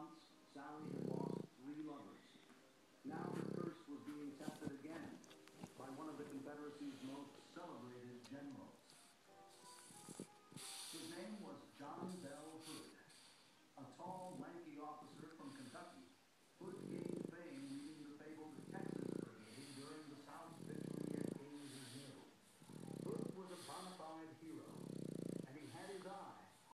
months, salary.